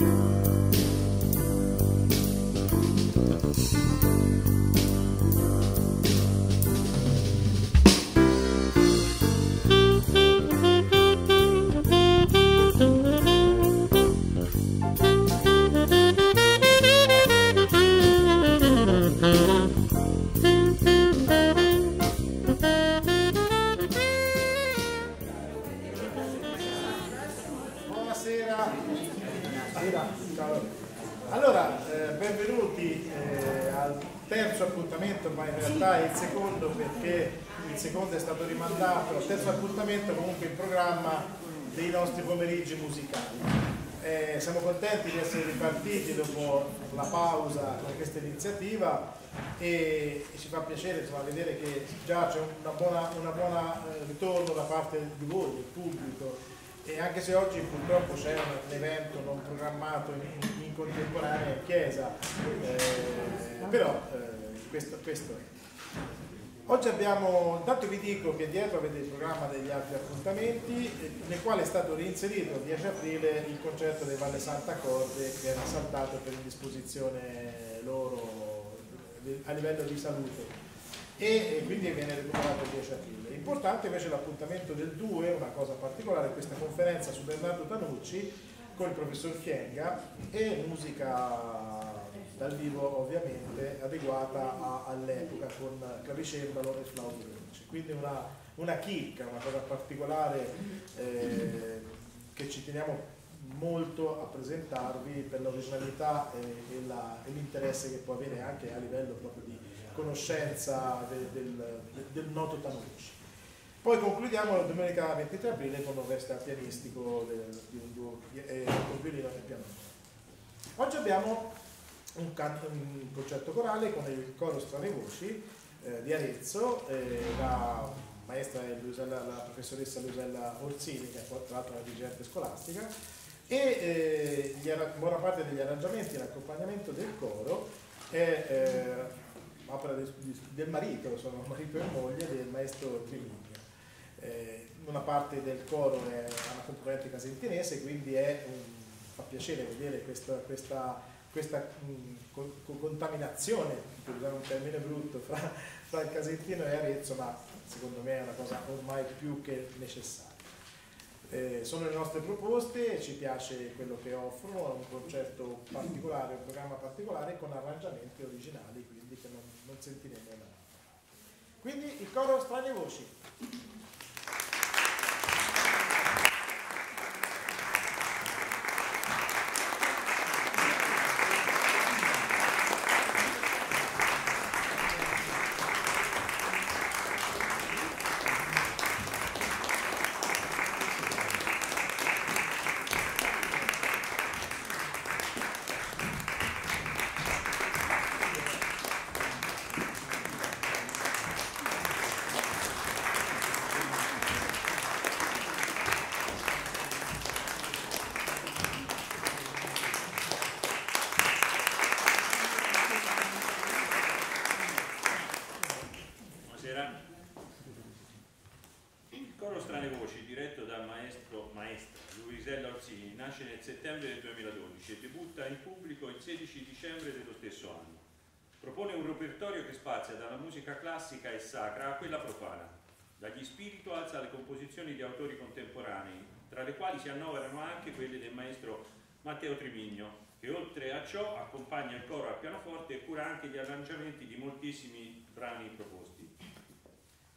secondo è contenti di essere ripartiti dopo la pausa con questa iniziativa e, ci fa piacere insomma, vedere che già c'è una buona, eh, ritorno da parte di voi, del pubblico e anche se oggi purtroppo c'è un, evento non programmato in, in contemporanea in chiesa, eh, però eh, questo, questo è. Oggi abbiamo, intanto vi dico che dietro avete il programma degli altri appuntamenti nel quale è stato reinserito il 10 aprile il concerto dei Valle Santa Corde che era saltato per indisposizione loro a livello di salute e quindi viene recuperato il 10 aprile. Importante invece l'appuntamento del 2, una cosa particolare, questa conferenza su Bernardo Tanucci con il professor Chienga e musica dal vivo ovviamente adeguata all'epoca con clavicembalo e flauto dolce. Quindi una, una chicca, una cosa particolare eh, che ci teniamo molto a presentarvi per l'originalità e, e l'interesse che può avere anche a livello proprio di conoscenza de, del, del, del, noto Tanucci. Poi concludiamo la domenica 23 aprile con un recital pianistico del, di un duo eh, con violino e piano. Oggi abbiamo un, canto, un concerto corale con il coro Strane Voci eh, di Arezzo, eh, la maestra è Luisella, la professoressa Luisella Orsini, che è tra l'altro una dirigente scolastica, e eh, buona parte degli arrangiamenti e l'accompagnamento del coro è eh, opera del, del, marito, sono marito e moglie del maestro Trimigno. Eh, una parte del coro è una componente casentinese, quindi un, fa piacere vedere questa, questa questa mh, con contaminazione, per usare un termine brutto, fra, fra, il Casentino e Arezzo, ma secondo me è una cosa ormai più che necessaria. Eh, sono le nostre proposte, ci piace quello che offrono, un concerto particolare, un programma particolare con arrangiamenti originali, quindi che non, non sentiremo mai. Quindi il coro Strane Voci. Musica classica e sacra a quella profana, dagli spirituals alle composizioni di autori contemporanei, tra le quali si annoverano anche quelle del maestro Matteo Trimigno, che oltre a ciò accompagna il coro al pianoforte e cura anche gli arrangiamenti di moltissimi brani proposti.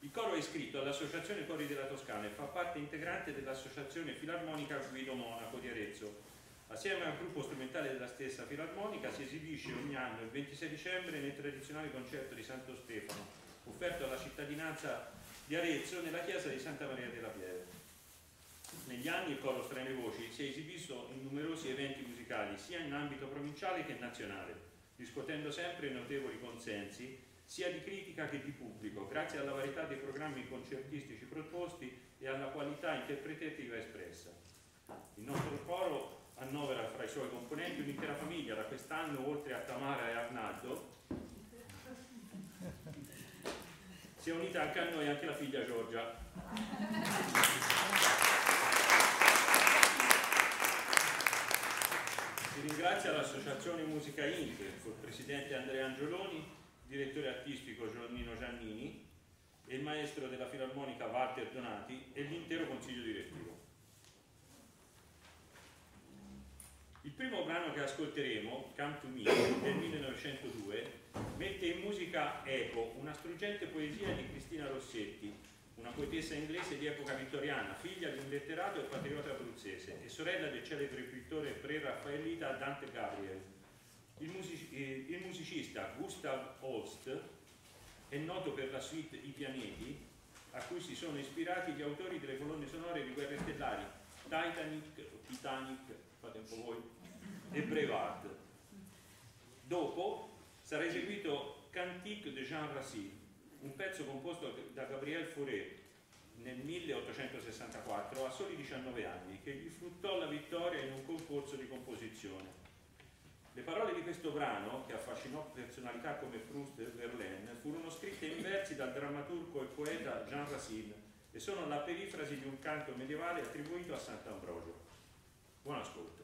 Il coro è iscritto all'Associazione Cori della Toscana e fa parte integrante dell'Associazione Filarmonica Guido Monaco di Arezzo. Assieme al gruppo strumentale della stessa Filarmonica si esibisce ogni anno il 26 dicembre nel tradizionale concerto di Santo Stefano, offerto alla cittadinanza di Arezzo nella chiesa di Santa Maria della Pieve. Negli anni il coro Strane Voci si è esibito in numerosi eventi musicali, sia in ambito provinciale che nazionale, riscuotendo sempre notevoli consensi, sia di critica che di pubblico, grazie alla varietà dei programmi concertistici proposti e alla qualità interpretativa espressa. Il nostro coro annovera fra i suoi componenti un'intera famiglia, da quest'anno oltre a Tamara e Arnaldo si è unita anche a noi anche la figlia Giorgia. Si ringrazia l'Associazione Musica Inc, col presidente Andrea Angioloni, direttore artistico Giovannino Giannini e il maestro della Filarmonica Walter Donati e l'intero consiglio direttivo. Il primo brano che ascolteremo, Come to Me, del 1902, mette in musica Eco, una struggente poesia di Cristina Rossetti, una poetessa inglese di epoca vittoriana, figlia di un letterato e patriota abruzzese e sorella del celebre pittore pre-raffaellita Dante Gabriel. Il, music eh, il, musicista Gustav Holst è noto per la suite I pianeti, a cui si sono ispirati gli autori delle colonne sonore di Guerre Stellari, Titanic, Titanic, fate un po' voi, e Brevard. Dopo sarà eseguito Cantique de Jean Racine, un pezzo composto da Gabriel Fauré nel 1864 a soli 19 anni, che gli fruttò la vittoria in un concorso di composizione. Le parole di questo brano, che affascinò personalità come Proust e Verlaine, furono scritte in versi dal drammaturgo e poeta Jean Racine e sono la perifrasi di un canto medievale attribuito a Sant'Ambrogio. Buon ascolto.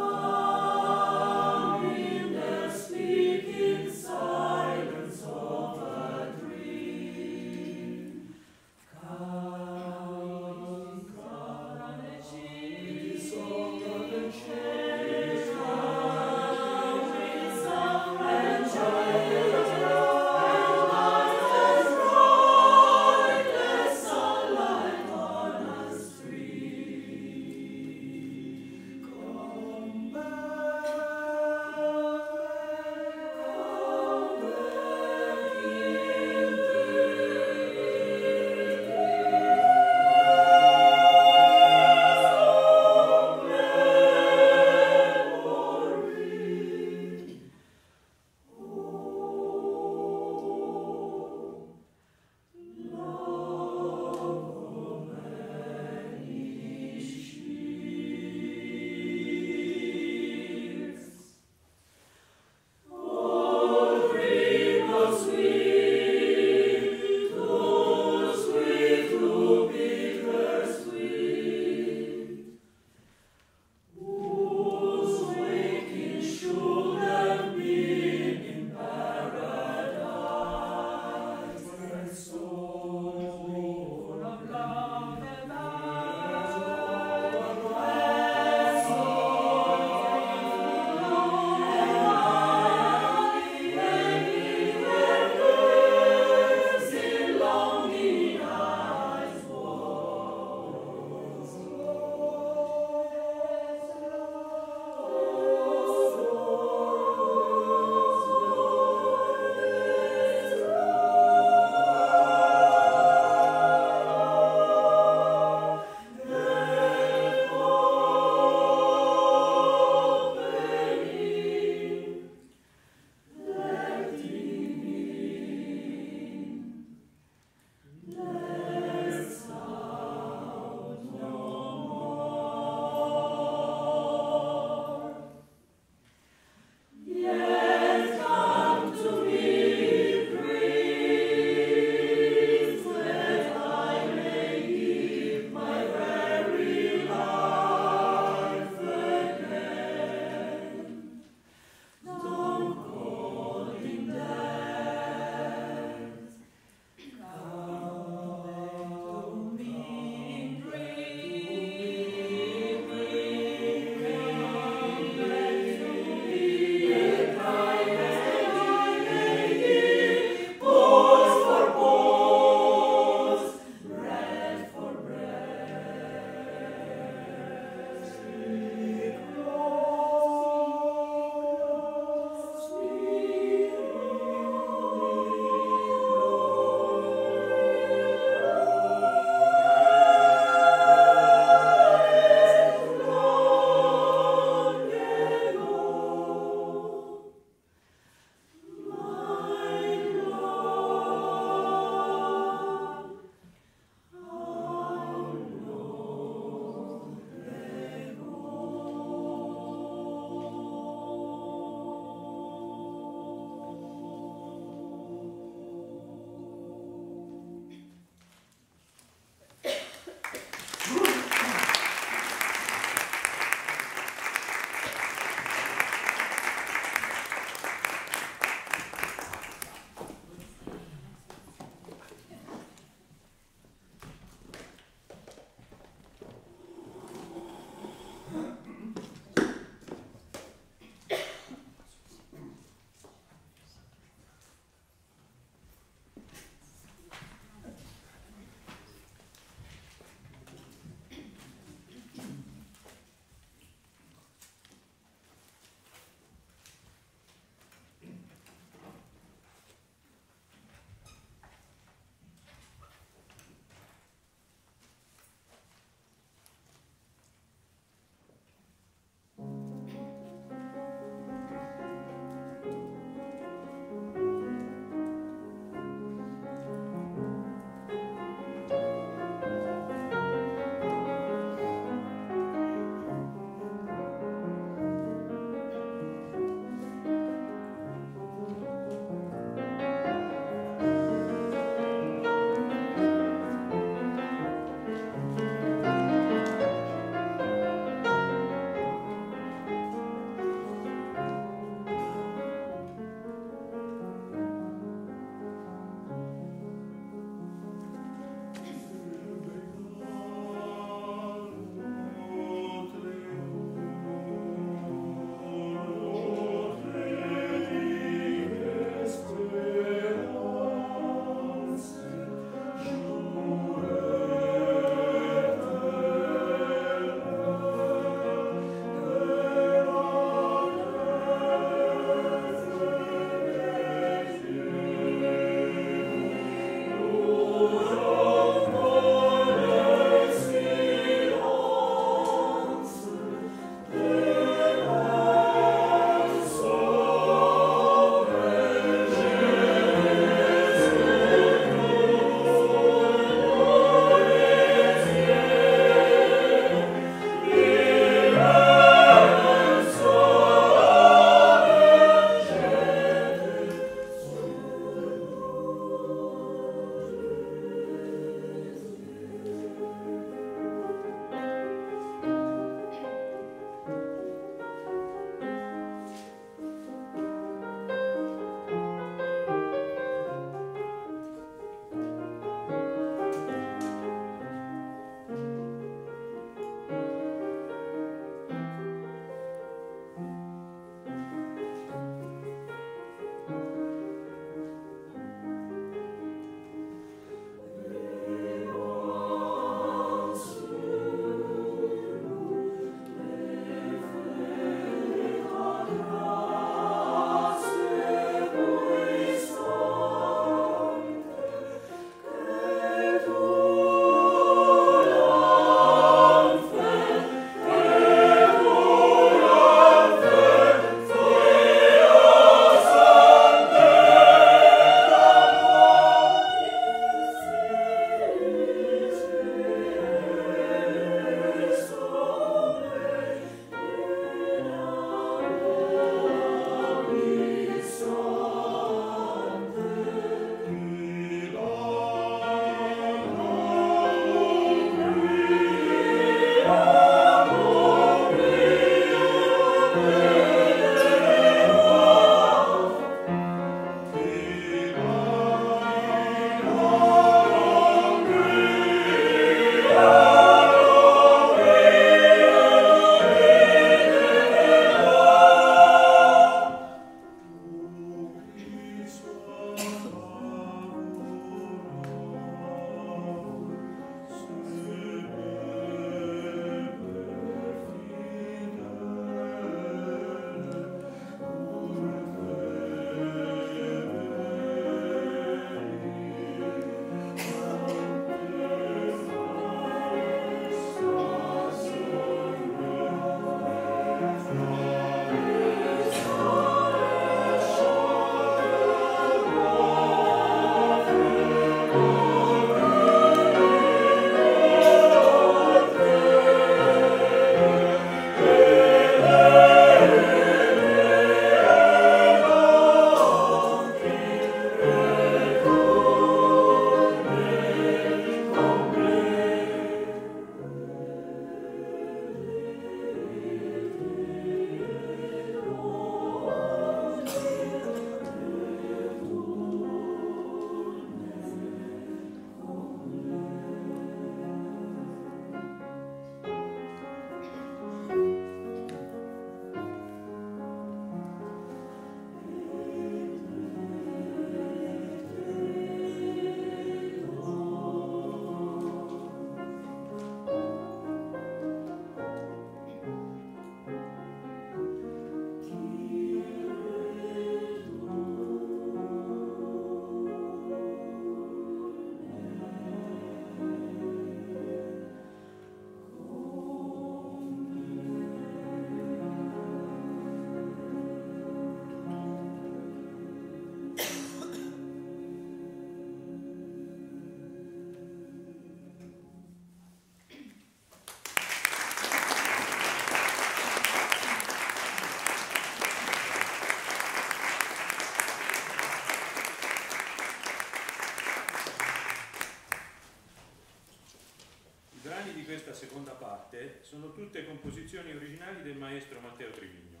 Seconda parte sono tutte composizioni originali del maestro Matteo Trivigno.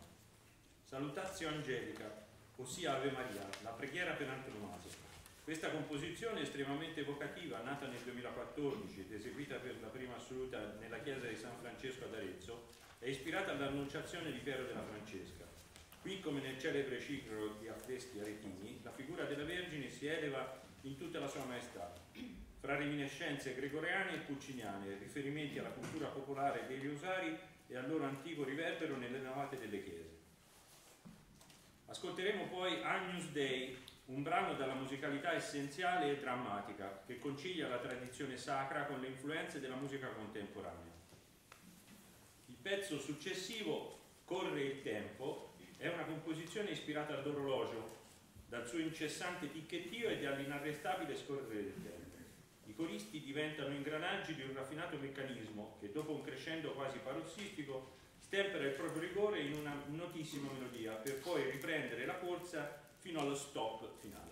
Salutazio Angelica, ossia Ave Maria, la preghiera per antonomasia. Questa composizione estremamente evocativa, nata nel 2014 ed eseguita per la prima assoluta nella chiesa di San Francesco ad Arezzo, è ispirata all'annunciazione di Piero della Francesca. Qui, come nel celebre ciclo di affreschi aretini, la figura della Vergine si eleva in tutta la sua maestà, fra reminiscenze gregoriane e pucciniane, riferimenti alla cultura popolare dei Riosari e al loro antico riverbero nelle navate delle chiese. Ascolteremo poi Agnus Dei, un brano dalla musicalità essenziale e drammatica che concilia la tradizione sacra con le influenze della musica contemporanea. Il pezzo successivo, Corre il tempo, è una composizione ispirata all'orologio, dal suo incessante ticchettio e dall'inarrestabile scorrere del tempo. Coristi diventano ingranaggi di un raffinato meccanismo che dopo un crescendo quasi parossistico stempera il proprio rigore in una notissima melodia per poi riprendere la corsa fino allo stop finale.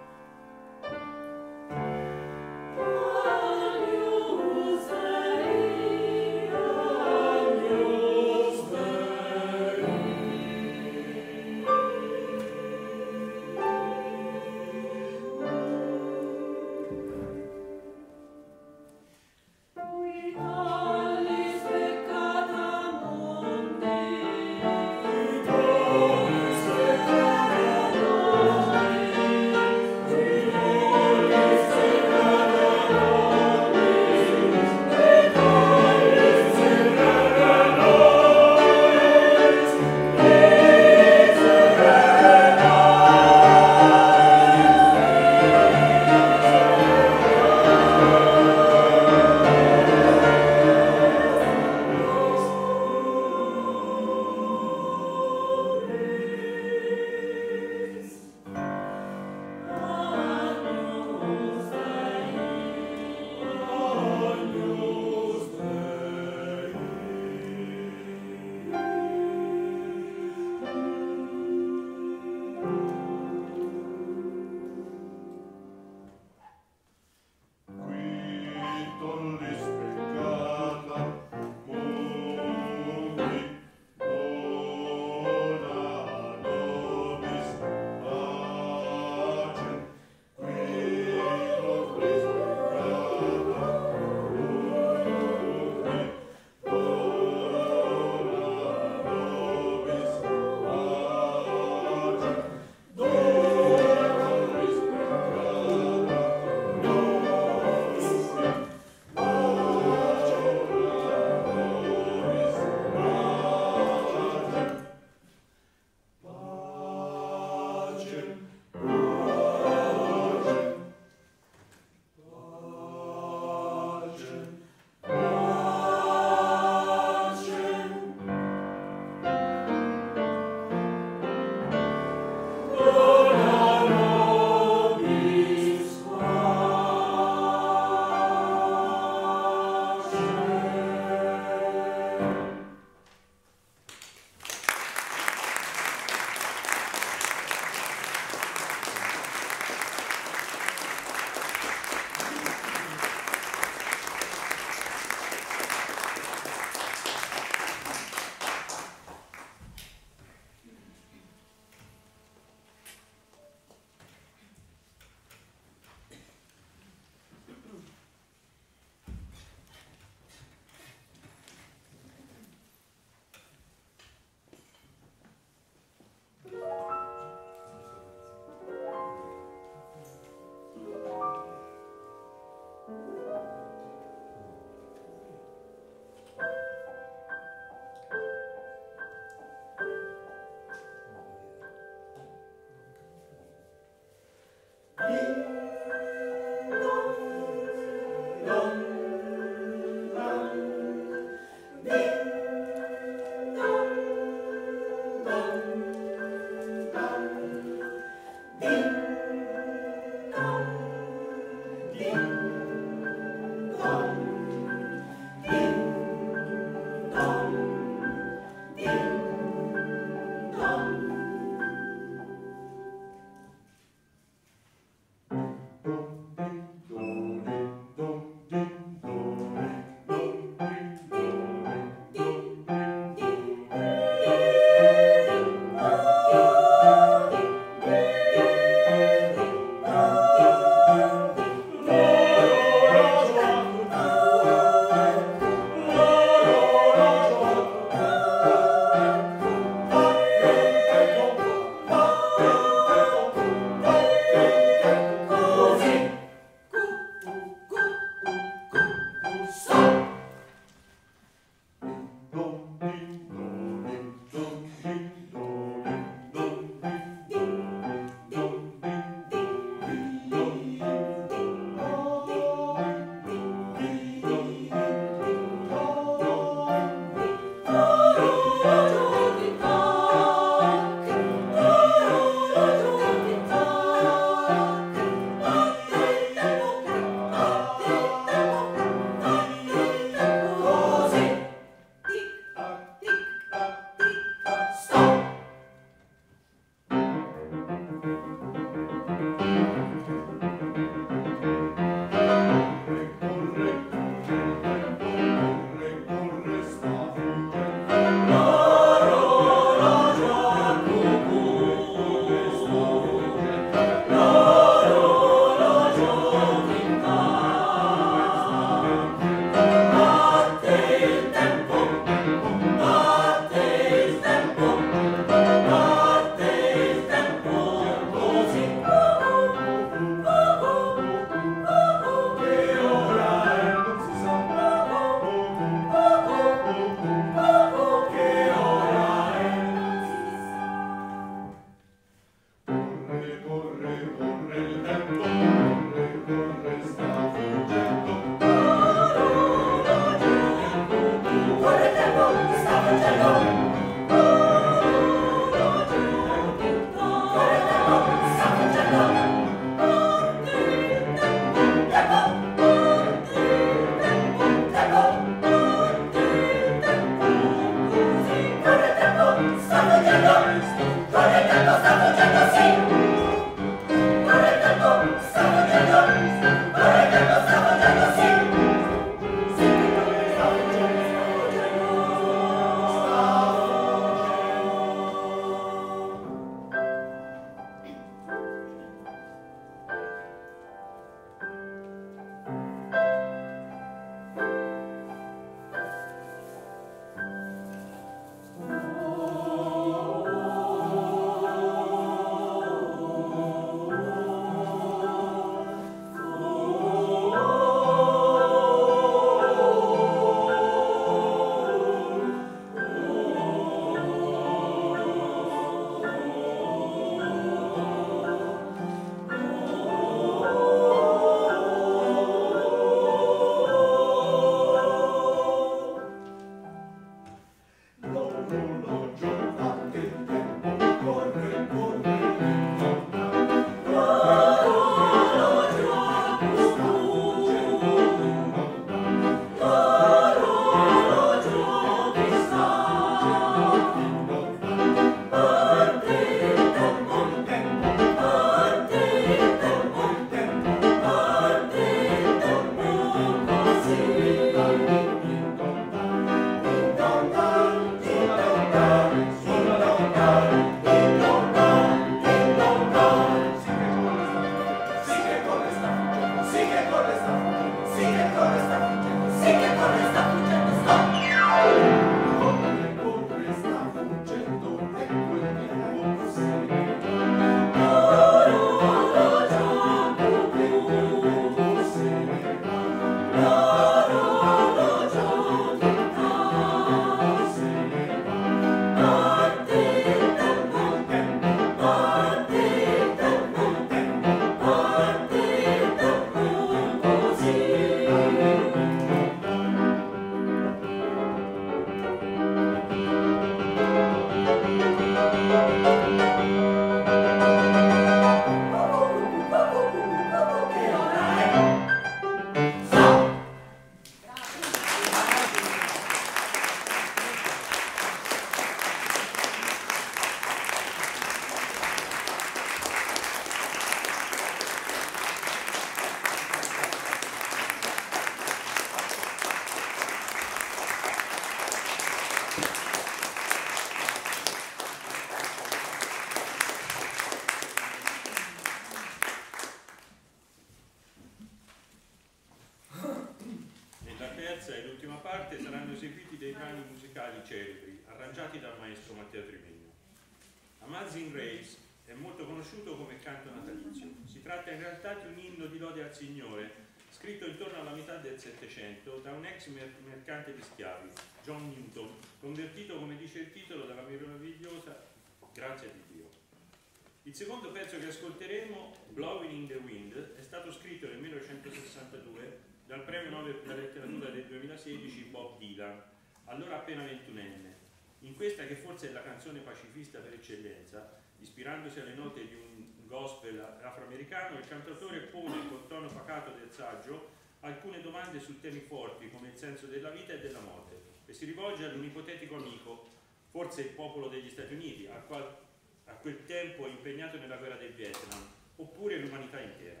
Il secondo pezzo che ascolteremo, Blowing in the Wind, è stato scritto nel 1962 dal premio Nobel per la letteratura del 2016 Bob Dylan, allora appena ventunenne. In questa che forse è la canzone pacifista per eccellenza, ispirandosi alle note di un gospel afroamericano, il cantautore pone col tono pacato del saggio alcune domande su temi forti come il senso della vita e della morte e si rivolge ad un ipotetico amico, forse il popolo degli Stati Uniti, al quale a quel tempo impegnato nella guerra del Vietnam, oppure l'umanità intera.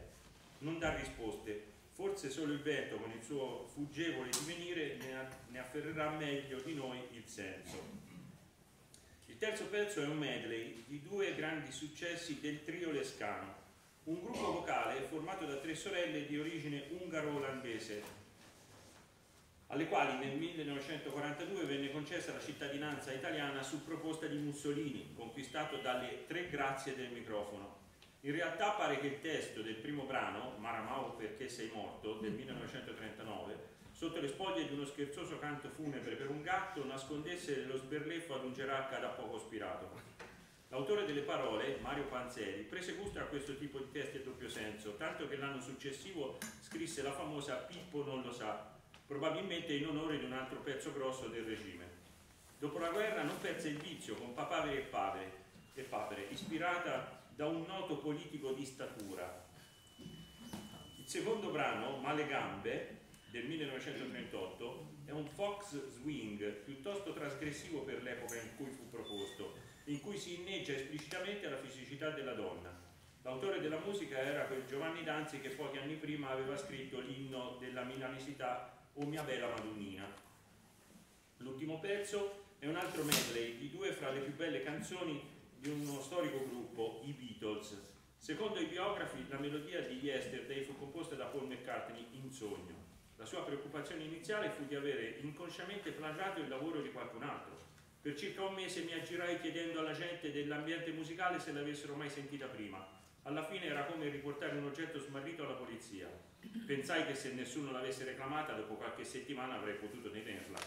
Non dà risposte, forse solo il vento con il suo fuggevole divenire ne, afferrerà meglio di noi il senso. Il terzo pezzo è un medley di due grandi successi del trio Lescano, un gruppo vocale formato da tre sorelle di origine ungaro-olandese, alle quali nel 1942 venne concessa la cittadinanza italiana su proposta di Mussolini, conquistato dalle tre grazie del microfono. In realtà pare che il testo del primo brano, Maramao perché sei morto, del 1939, sotto le spoglie di uno scherzoso canto funebre per un gatto, nascondesse lo sberleffo ad un gerarca da poco spirato. L'autore delle parole, Mario Panzeri, prese gusto a questo tipo di testi a doppio senso, tanto che l'anno successivo scrisse la famosa Pippo non lo sa, probabilmente in onore di un altro pezzo grosso del regime. Dopo la guerra non perse il vizio con papaveri e papere, e papere ispirata da un noto politico di statura. Il secondo brano, Male Gambe, del 1938, è un fox swing piuttosto trasgressivo per l'epoca in cui fu proposto, in cui si inneggia esplicitamente alla fisicità della donna. L'autore della musica era quel Giovanni Danzi che pochi anni prima aveva scritto l'inno della milanesità o Mia bella Madonnina. L'ultimo pezzo è un altro medley di due fra le più belle canzoni di uno storico gruppo, i Beatles. Secondo i biografi, la melodia di Yesterday fu composta da Paul McCartney in sogno. La sua preoccupazione iniziale fu di avere inconsciamente plagiato il lavoro di qualcun altro. Per circa un mese mi aggirai chiedendo alla gente dell'ambiente musicale se l'avessero mai sentita prima. Alla fine era come riportare un oggetto smarrito alla polizia. Pensai che se nessuno l'avesse reclamata dopo qualche settimana avrei potuto tenerla.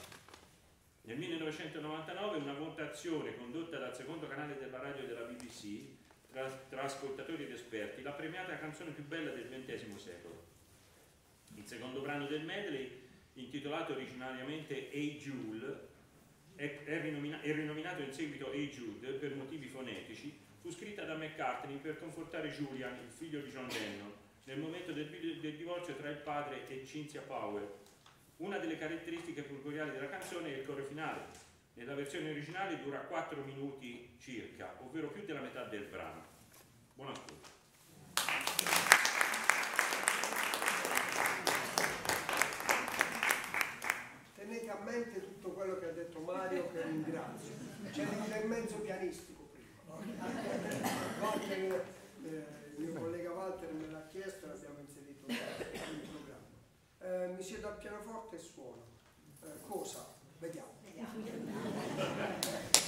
Nel 1999 una votazione condotta dal secondo canale della radio della BBC tra, tra ascoltatori ed esperti l'ha premiata canzone più bella del XX secolo. Il secondo brano del medley, intitolato originariamente Hey Jule, è, è, rinomina- è rinominato in seguito Hey Jude per motivi fonetici, fu scritta da McCartney per confortare Julian, il figlio di John Lennon, nel momento del, del divorzio tra il padre e Cynthia Power. Una delle caratteristiche peculiari della canzone è il coro finale. Nella versione originale dura 4 minuti circa, ovvero più della metà del brano. Buon ascolto. Tenete a mente tutto quello che ha detto Mario, che ringrazio. C'è l'intermezzo pianistico prima. Walter, eh, il mio collega Walter me l'ha chiesto e l'abbiamo inserito nel programma. Eh, mi siedo al pianoforte e suono. Eh, cosa? Vediamo. Vediamo.